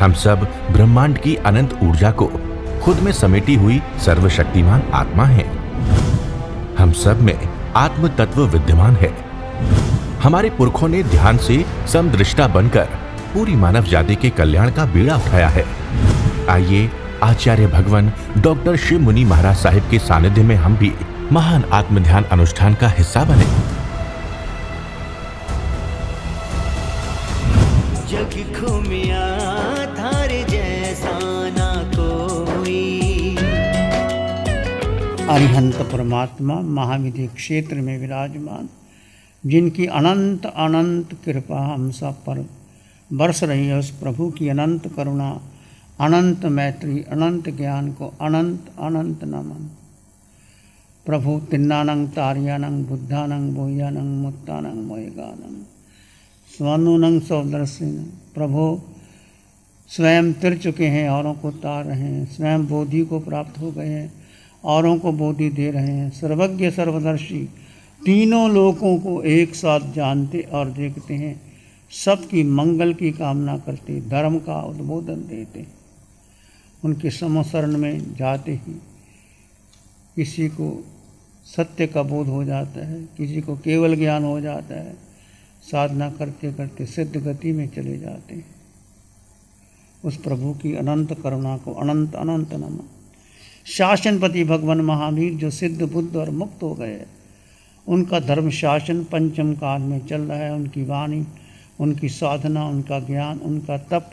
हम सब ब्रह्मांड की अनंत ऊर्जा को खुद में समेटी हुई सर्वशक्तिमान आत्मा हैं। हम सब में आत्म तत्व विद्यमान है। हमारे पुरखों ने ध्यान से समदृष्टा बनकर पूरी मानव जाति के कल्याण का बीड़ा उठाया है। आइए, आचार्य भगवान डॉक्टर शिव मुनि महाराज साहिब के सानिध्य में हम भी महान आत्म ध्यान अनुष्ठान का हिस्सा बने। जग घूमिया अरिहंत परमात्मा महाविधि क्षेत्र में विराजमान, जिनकी अनंत अनंत कृपा हम सब पर बरस रही है। उस प्रभु की अनंत करुणा, अनंत मैत्री, अनंत ज्ञान को अनंत अनंत नमन। प्रभु तिन्नानंग तारियानंग बुद्धानंग बोह्यानंग मुत्तानंग मोयगानंग। स्वानुनंग सौदर्शिन प्रभु स्वयं तिर चुके हैं, औरों को तार रहे हैं, स्वयं बोधि को प्राप्त हो गए हैं। औरों को बोधि दे रहे हैं। सर्वज्ञ, सर्वदर्शी, तीनों लोगों को एक साथ जानते और देखते हैं। सबकी मंगल की कामना करते, धर्म का उद्बोधन देते। उनके समसरण में जाते ही किसी को सत्य का बोध हो जाता है, किसी को केवल ज्ञान हो जाता है, साधना करते करते सिद्ध गति में चले जाते हैं। उस प्रभु की अनंत करुणा को अनंत अनंत नमन। शासनपति भगवान महावीर जो सिद्ध, बुद्ध और मुक्त हो गए। उनका धर्म शासन पंचम काल में चल रहा है। उनकी वाणी, उनकी साधना, उनका ज्ञान, उनका तप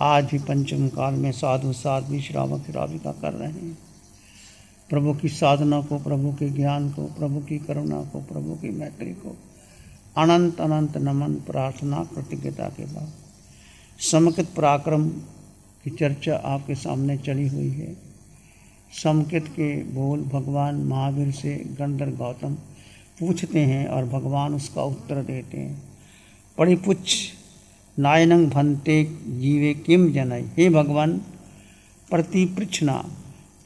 आज भी पंचम काल में साधु, साध्वी, श्रावक श्राविका कर रहे हैं। प्रभु की साधना को, प्रभु के ज्ञान को, प्रभु की करुणा को, प्रभु की मैत्री को अनंत अनंत नमन, प्रार्थना, कृतज्ञता के बाद। समकित पराक्रम की चर्चा आपके सामने चली हुई है। समकित के बोल भगवान महावीर से गंधर गौतम पूछते हैं और भगवान उसका उत्तर देते हैं। परिपुच्छ, नायनंग भंते जीवे किम जनय? हे भगवान, प्रतिपृछना,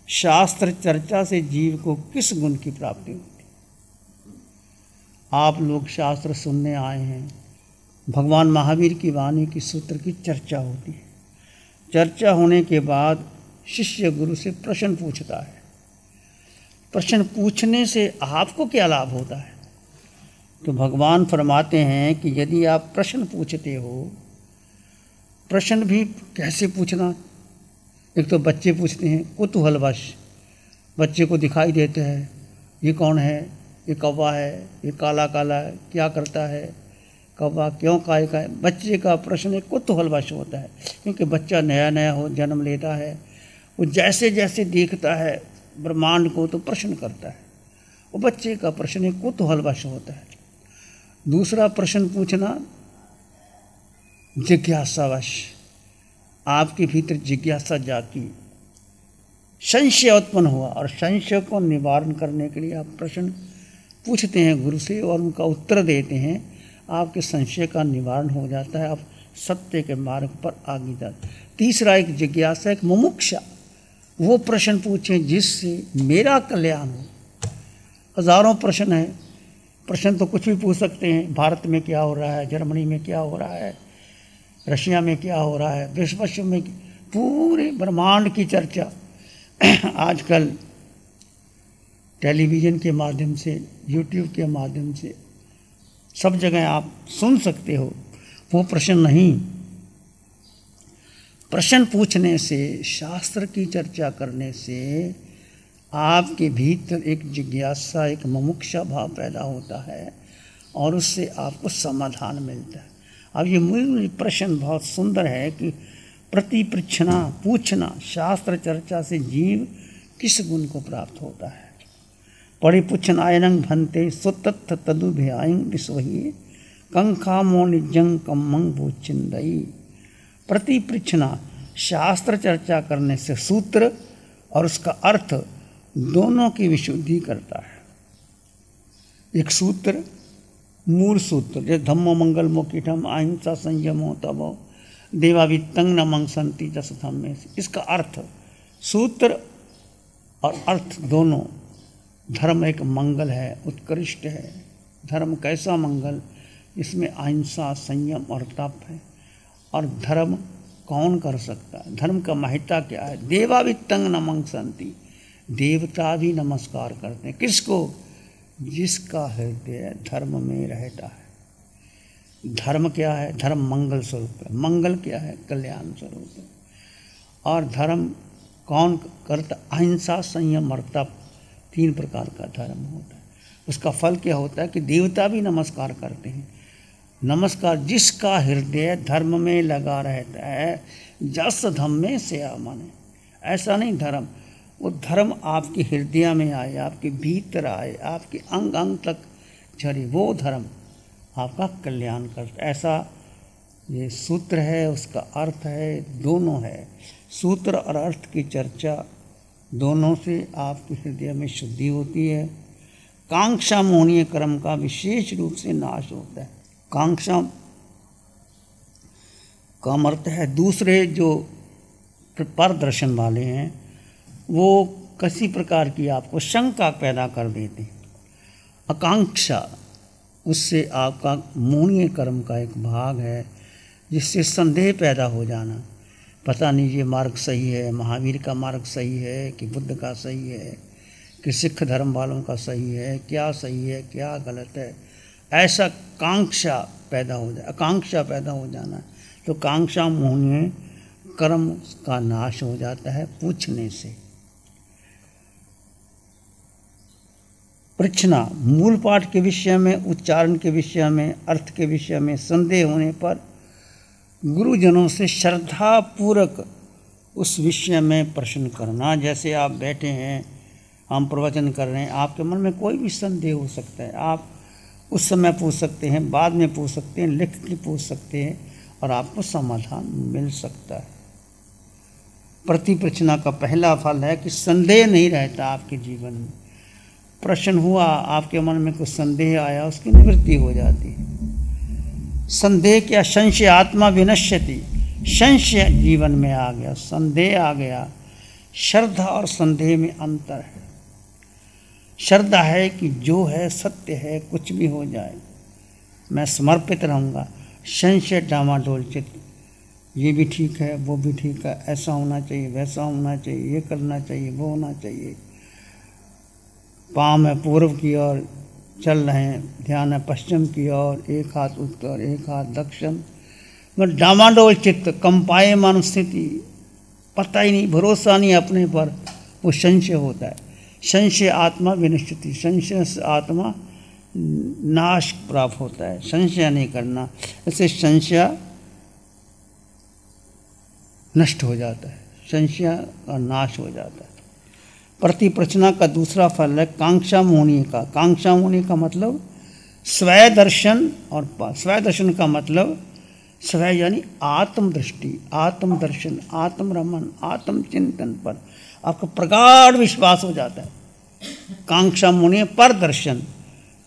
शास्त्र चर्चा से जीव को किस गुण की प्राप्ति होती? आप लोग शास्त्र सुनने आए हैं। भगवान महावीर की वाणी की सूत्र की चर्चा होती है। चर्चा होने के बाद शिष्य गुरु से प्रश्न पूछता है। प्रश्न पूछने से आपको क्या लाभ होता है? तो भगवान फरमाते हैं कि यदि आप प्रश्न पूछते हो, प्रश्न भी कैसे पूछना? एक तो बच्चे पूछते हैं, कुतूहलवश बच्चे को दिखाई देते हैं, ये कौन है? ये कौवा है? ये काला काला है क्या करता है? कौवा क्यों काय का है बच्चे का प्रश्न एक कुतूहलवश होता है, क्योंकि बच्चा नया नया हो, जन्म लेता है वो जैसे जैसे देखता है, ब्रह्मांड को तो प्रश्न करता है। वो बच्चे का प्रश्न एक कुतूहलवश होता है। दूसरा प्रश्न पूछना जिज्ञासावश आपके भीतर जिज्ञासा जाती संशय उत्पन्न हुआ और संशय को निवारण करने के लिए आप प्रश्न पूछते हैं गुरु से और उनका उत्तर देते हैं। आपके संशय का निवारण हो जाता है, आप सत्य के मार्ग पर आगे जाते तीसरा एक जिज्ञासा, एक मुमुक्षा। वो प्रश्न पूछें जिससे मेरा कल्याण हो। हज़ारों प्रश्न हैं। प्रश्न तो कुछ भी पूछ सकते हैं। भारत में क्या हो रहा है? जर्मनी में क्या हो रहा है? रशिया में क्या हो रहा है? विश्व में पूरे ब्रह्मांड की चर्चा। आजकल टेलीविज़न के माध्यम से, यूट्यूब के माध्यम से सब जगह आप सुन सकते हो। वो प्रश्न नहीं। प्रश्न पूछने से, शास्त्र की चर्चा करने से आपके भीतर एक जिज्ञासा, एक मुमुक्षा भाव पैदा होता है और उससे आपको समाधान मिलता है। अब ये मूल प्रश्न बहुत सुंदर है कि प्रतिपृक्षणा पूछना, शास्त्र चर्चा से जीव किस गुण को प्राप्त होता है? परिपुच्छन आयनंग भंते सुतत्थ तदुभ्यायंग विश्वही कंखामो निजंग कमंग भूचिंदई प्रतिपृच्छना शास्त्र चर्चा करने से सूत्र और उसका अर्थ दोनों की विशुद्धि करता है। एक सूत्र, मूल सूत्र, जैसे धम्मो मंगल मोकिठम अहिंसा संयम हो तब देवावितंग न मंग मंगसंती जस में इसका अर्थ, सूत्र और अर्थ दोनों, धर्म एक मंगल है, उत्कृष्ट है। धर्म कैसा मंगल? इसमें अहिंसा, संयम और तप है। और धर्म कौन कर सकता है? धर्म का महत्ता क्या है? देवा भी तंग नमंग संति। देवता भी नमस्कार करते हैं। किसको? जिसका हृदय धर्म में रहता है। धर्म क्या है? धर्म मंगल स्वरूप है। मंगल क्या है? कल्याण स्वरूप है। और धर्म कौन करता? अहिंसा, संयम और तप तीन प्रकार का धर्म होता है। उसका फल क्या होता है? कि देवता भी नमस्कार करते हैं। नमस्कार, जिसका हृदय धर्म में लगा रहता है, जस धम में से मन। ऐसा नहीं धर्म। वो धर्म आपके हृदय में आए, आपके भीतर आए, आपके अंग अंग तक झरे। वो धर्म आपका कल्याण कर ऐसा ये सूत्र है, उसका अर्थ है, दोनों है। सूत्र और अर्थ की चर्चा दोनों से आपके हृदय में शुद्धि होती है। कांक्षा मोहनीय कर्म का विशेष रूप से नाश होता है। कांक्षा। का अर्थ है, दूसरे जो पर दर्शन वाले हैं, वो किसी प्रकार की आपको शंका पैदा कर देते हैं। आकांक्षा, उससे आपका मोहनीय कर्म का एक भाग है, जिससे संदेह पैदा हो जाना। पता नहीं ये मार्ग सही है, महावीर का मार्ग सही है, कि बुद्ध का सही है, कि सिख धर्म वालों का सही है, क्या सही है, क्या गलत है। ऐसा कांक्षा पैदा हो जाए आकांक्षा पैदा हो जाना। तो कांक्षा मोहनीय, कर्म का नाश हो जाता है पूछने से। पृछना, मूल पाठ के विषय में, उच्चारण के विषय में, अर्थ के विषय में संदेह होने पर गुरुजनों से श्रद्धा पूर्वक उस विषय में प्रश्न करना। जैसे आप बैठे हैं, हम प्रवचन कर रहे हैं, आपके मन में कोई भी संदेह हो सकता है। आप उस समय पूछ सकते हैं, बाद में पूछ सकते हैं, लिख के पूछ सकते हैं और आपको समाधान मिल सकता है। प्रति प्रचना का पहला फल है कि संदेह नहीं रहता आपके जीवन में। प्रश्न हुआ, आपके मन में कुछ संदेह आया, उसकी निवृत्ति हो जाती है। संदेह क्या? संशय, आत्मा विनश्यति। संशय जीवन में आ गया, संदेह आ गया। श्रद्धा और संदेह में अंतर है। श्रद्धा है कि जो है सत्य है, कुछ भी हो जाए। मैं समर्पित रहूँगा। संशय डामाडोल चित्त ये भी ठीक है, वो भी ठीक है। ऐसा होना चाहिए, वैसा होना चाहिए, ये करना चाहिए, वो होना चाहिए। पाँव है पूर्व की ओर चल रहे हैं। ध्यान है पश्चिम की ओर। एक हाथ उत्तर एक हाथ दक्षिण। मैं डामाडोल चित्त कंपायमान स्थिति। पता ही नहीं, भरोसा नहीं अपने पर। वो संशय होता है। संशय आत्मा विनिश्चिति संशय आत्मा नाश प्राप्त होता है। संशय नहीं करना, ऐसे संशय नष्ट हो जाता है। संशय का नाश हो जाता है। प्रति प्रचना का दूसरा फल है कांक्षा मोहनी का। कांक्षा मोहनी का मतलब स्वय दर्शन और स्वय दर्शन का मतलब स्वय यानी आत्मदृष्टि, आत्मदर्शन, आत्मरमन, आत्मचिंतन पर। आपका प्रगाढ़ विश्वास हो जाता है। कांक्षा मुनि पर दर्शन।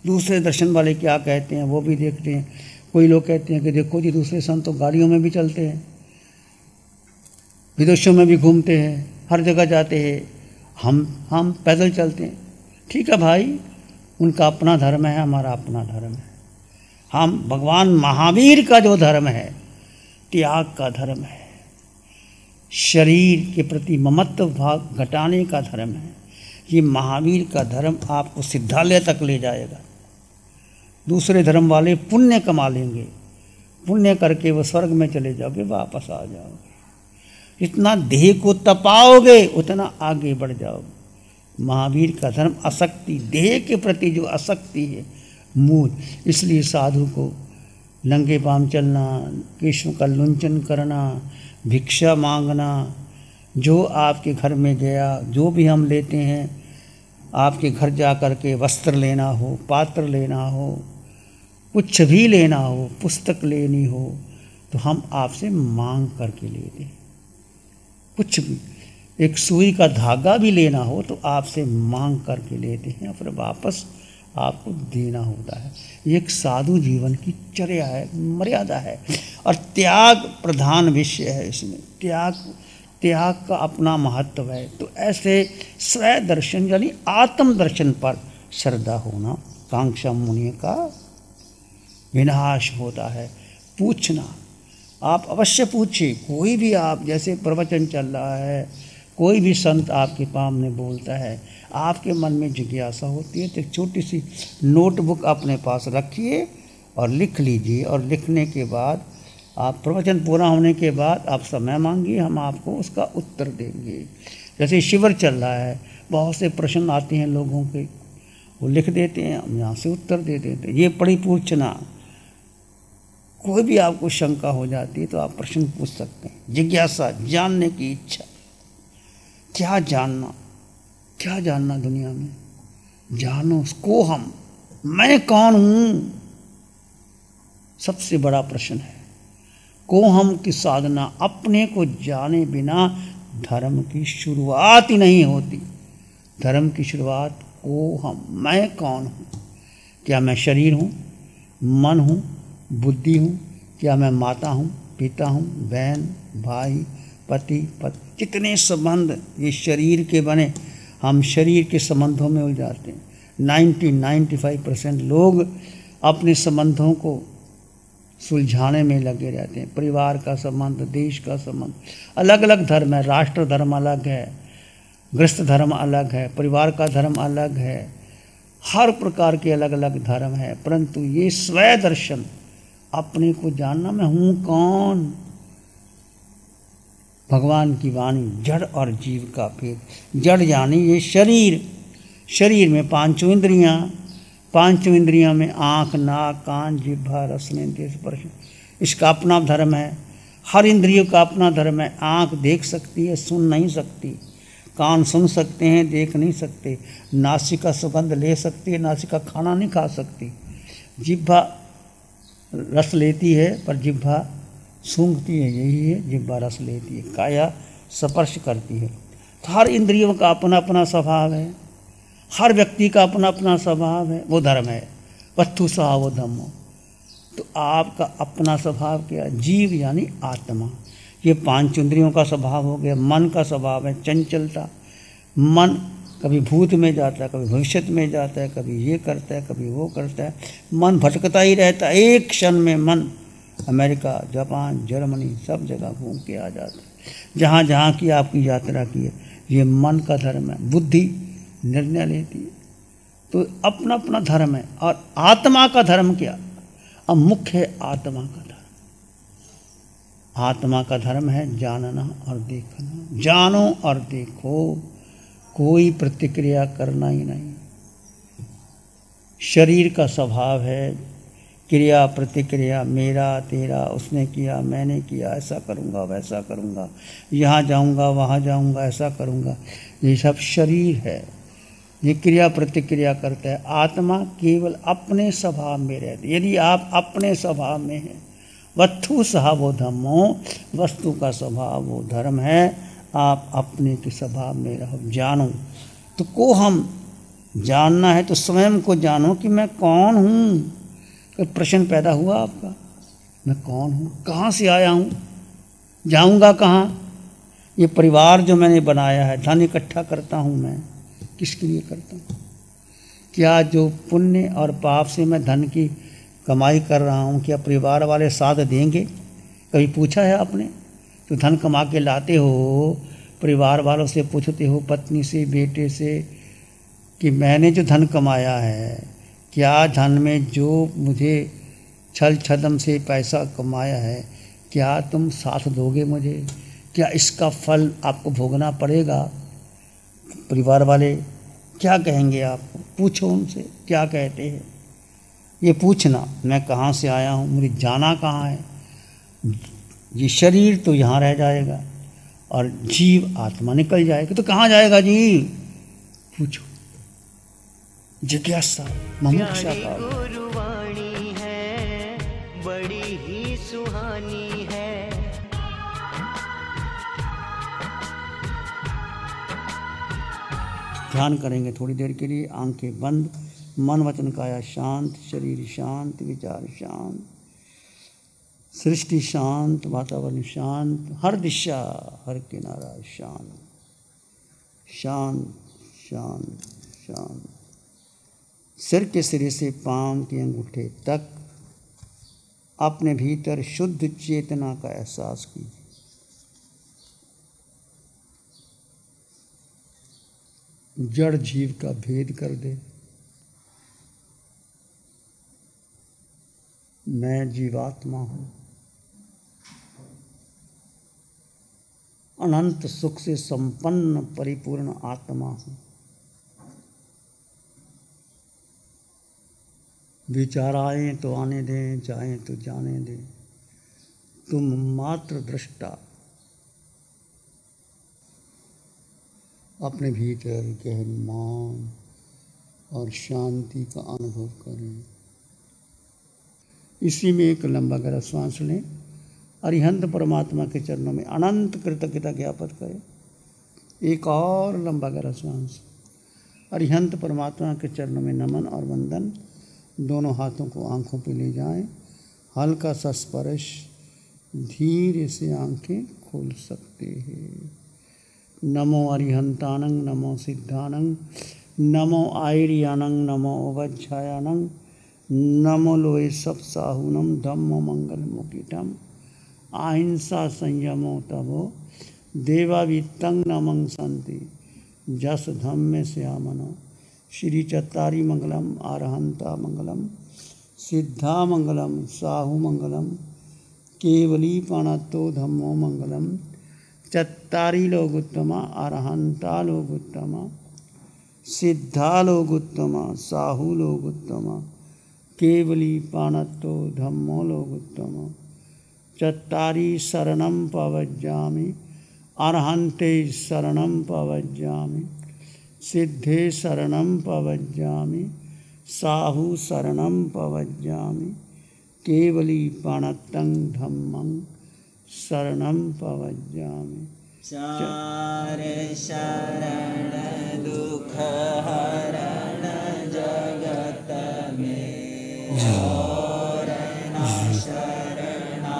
दूसरे दर्शन वाले क्या कहते हैं, वो भी देखते हैं। कोई लोग कहते हैं कि देखो जी, दूसरे संत तो गाड़ियों में भी चलते हैं, विदेशों में भी घूमते हैं, हर जगह जाते हैं। हम हम पैदल चलते हैं। ठीक है भाई, उनका अपना धर्म है, हमारा अपना धर्म है। हम, भगवान महावीर का जो धर्म है, त्याग का धर्म है। शरीर के प्रति ममत्व भाग घटाने का धर्म है। ये महावीर का धर्म आपको सिद्धालय तक ले जाएगा। दूसरे धर्म वाले पुण्य कमा लेंगे। पुण्य करके वो स्वर्ग में चले जाओगे, वापस आ जाओगे। जितना देह को तपाओगे, उतना आगे बढ़ जाओगे। महावीर का धर्म आसक्ति, देह के प्रति जो आसक्ति है, मूल। इसलिए साधु को नंगे पाम चलना कृष्ण का लुंचन करना भिक्षा मांगना, जो आपके घर में गया, जो भी हम लेते हैं, आपके घर जा कर के वस्त्र लेना हो, पात्र लेना हो, कुछ भी लेना हो, पुस्तक लेनी हो तो हम आपसे मांग करके लेते हैं कुछ भी, एक सुई का धागा भी लेना हो तो आपसे मांग करके लेते हैं फिर वापस आपको देना होता है। ये एक साधु जीवन की चर्या है, मर्यादा है। और त्याग प्रधान विषय है इसमें। त्याग त्याग का अपना महत्व है। तो ऐसे स्वय दर्शन यानी आत्म दर्शन पर श्रद्धा होना, कांक्षा मुनि का विनाश होता है। पूछना, आप अवश्य पूछिए। कोई भी आप, जैसे प्रवचन चल रहा है, कोई भी संत आपके सामने बोलता है आपके मन में जिज्ञासा होती है तो एक छोटी सी नोटबुक अपने पास रखिए और लिख लीजिए। और लिखने के बाद, आप प्रवचन पूरा होने के बाद आप समय मांगिए, हम आपको उसका उत्तर देंगे। जैसे शिविर चल रहा है, बहुत से प्रश्न आते हैं लोगों के, वो लिख देते हैं, हम यहाँ से उत्तर दे देते हैं। ये पढ़ी पूछना कोई भी आपको शंका हो जाती है तो आप प्रश्न पूछ सकते हैं। जिज्ञासा, जानने की इच्छा, क्या जानना? क्या जानना दुनिया में? जानो को हम। मैं कौन हूँ? सबसे बड़ा प्रश्न है। को हम की साधना अपने को जाने बिना धर्म की शुरुआत ही नहीं होती। धर्म की शुरुआत को हम। मैं कौन हूँ? क्या मैं शरीर हूँ? मन हूँ? बुद्धि हूँ? क्या मैं माता हूँ? पिता हूँ? बहन, भाई, पति पति कितने संबंध ये शरीर के बने हम शरीर के संबंधों में उल जाते हैं। नाइन्टी नाइन्टी फाइव परसेंट लोग अपने संबंधों को सुलझाने में लगे रहते हैं। परिवार का संबंध, देश का संबंध अलग अलग धर्म है। राष्ट्र धर्म अलग है गृहस्थ धर्म अलग है, परिवार का धर्म अलग है, हर प्रकार के अलग अलग धर्म है। परंतु ये स्वय दर्शन अपने को जानना, मैं हूँ कौन? भगवान की वाणी जड़ और जीव का भेद। जड़ यानी ये शरीर। शरीर में पाँचों इंद्रियाँ, पाँचों इंद्रियों में आँख, नाक, कान, जिह्वा रसनेन्द्रिय स्पर्श। इसका अपना धर्म है। हर इंद्रियों का अपना धर्म है। आँख देख सकती है, सुन नहीं सकती। कान सुन सकते हैं, देख नहीं सकते। नासिका सुगंध ले सकती है, नासिका खाना नहीं खा सकती। जिब्भा रस लेती है, पर जिब्भा सूंघती है, यही है जिब्भा रस लेती है, काया स्पर्श करती है। तो हर इंद्रियों का अपना अपना स्वभाव है, हर व्यक्ति का अपना अपना स्वभाव है, वो धर्म है। वस्तु स्वभाव धर्म तो आपका अपना स्वभाव क्या जीव यानी आत्मा। ये पाँच इंद्रियों का स्वभाव हो गया, मन का स्वभाव है, चंचलता। मन कभी भूत में जाता है, कभी भविष्य में जाता है, कभी ये करता है, कभी वो करता है। मन भटकता ही रहता है, एक क्षण में मन अमेरिका, जापान, जर्मनी सब जगह घूम के आ जाता है। जहाँ जहाँ की आपकी यात्रा की है, ये मन का धर्म है, बुद्धि निर्णय लेती है। तो अपना अपना धर्म है और आत्मा का धर्म क्या? अब मुख्य है आत्मा का धर्म। आत्मा का धर्म है जानना और देखना। जानो और देखो, कोई प्रतिक्रिया करना ही नहीं। शरीर का स्वभाव है क्रिया, प्रतिक्रिया, मेरा, तेरा, उसने किया, मैंने किया, ऐसा करूँगा, वैसा करूँगा, यहाँ जाऊँगा, वहाँ जाऊँगा, ऐसा करूँगा। ये सब शरीर है। ये क्रिया, प्रतिक्रिया करता है। आत्मा केवल अपने स्वभाव में रहती यदि आप अपने स्वभाव में हैं वस्तु सहा वो धर्मो वस्तु का स्वभाव वो धर्म है। आप अपने के स्वभाव में रहो, जानो। तो को हम जानना है तो स्वयं को जानो कि मैं कौन हूँ? कोई प्रश्न पैदा हुआ आपका। मैं कौन हूँ? कहाँ से आया हूँ? जाऊँगा कहाँ? ये परिवार जो मैंने बनाया है, धन इकट्ठा करता हूँ मैं, किसके लिए करता हूँ? क्या जो पुण्य और पाप से मैं धन की कमाई कर रहा हूँ, क्या परिवार वाले साथ देंगे? कभी पूछा है आपने? तो धन कमा के लाते हो, परिवार वालों से पूछते हो, पत्नी से, बेटे से, कि मैंने जो धन कमाया है क्या धन में जो मुझे छल छदम से पैसा कमाया है, क्या तुम साथ दोगे मुझे? क्या इसका फल आपको भोगना पड़ेगा? परिवार वाले, क्या कहेंगे आप? पूछो उनसे, क्या कहते हैं? ये पूछना, मैं कहाँ से आया हूँ? मुझे जाना कहाँ है? ये शरीर तो यहाँ रह जाएगा और जीव आत्मा निकल जाएगा। तो कहाँ जाएगा जीव पूछो। जिज्ञासा ममुक्षा का गुरुवाणी है बड़ी ही सुहानी है। ध्यान करेंगे थोड़ी देर के लिए आँखें बंद मन वचन काया शांत शरीर शांत विचार शांत। सृष्टि शांत वातावरण शांत हर दिशा हर किनारा शांत। शांत शांत शांत। सिर के सिरे से पाँव के अंगूठे तक अपने भीतर शुद्ध चेतना का एहसास कीजिए। जड़ जीव का भेद कर दे। मैं जीवात्मा हूँ। अनंत सुख से संपन्न परिपूर्ण आत्मा हूँ। विचार आए तो आने दें, जाए तो जाने दें। तुम मात्र दृष्टा। अपने भीतर गहन मान और शांति का अनुभव करें। इसी में एक लंबा गहरा श्वास लें अरिहंत परमात्मा के चरणों में अनंत कृतज्ञता ज्ञापत करें। एक और लंबा गहरा श्वास अरिहंत परमात्मा के चरणों में नमन और वंदन दोनों हाथों को आँखों पे ले जाएँ। हल्का सा स्पर्श धीरे से आँखें खोल सकते हैं। नमो अरिहंतानंग, नमो सिद्धानंग, नमो आयरियानंग, नमो उवच्छायानंग नमो लोए सब साहुनम, धम्मो मंगल मुकिटम अहिंसा संयमो तबो देवावितंग नमंग संति, जस धम्म श्यामनो श्री चत्तारी मंगलम, आरहंता मंगलम, सिद्धा मंगलम, साहु मंगलम, केवली पाणतो धम्मो मंगलम, चत्तारी लोगुत्तम अरहंता लोगुत्तम सिद्धा लोगुत्तम साहु लोगुत्तम केवली पाणत्तो धम्मो लोगुत्तम चत्तारी शरणं पवज्जामि अरहन्ते शरणं पवज्जामि। सिद्धे शरण पवज्जामि साहु शरण पवज्जामि केवली पाणत्तं धम्मं शरणं पवज्जामि चार शरण दुख हरण जगत में। शरणा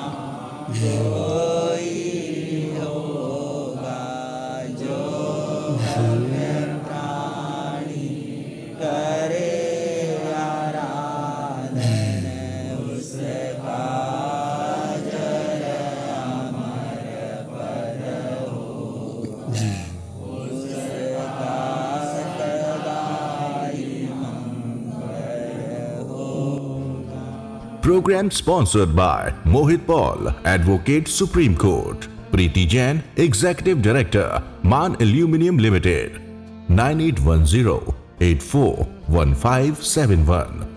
Program sponsored by Mohit Paul, Advocate Supreme Court. Preeti Jain, Executive Director, Man Aluminium Limited. 9810 841571.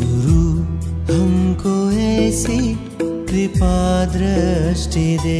गुरु हमको ऐसी कृपा दृष्टि दे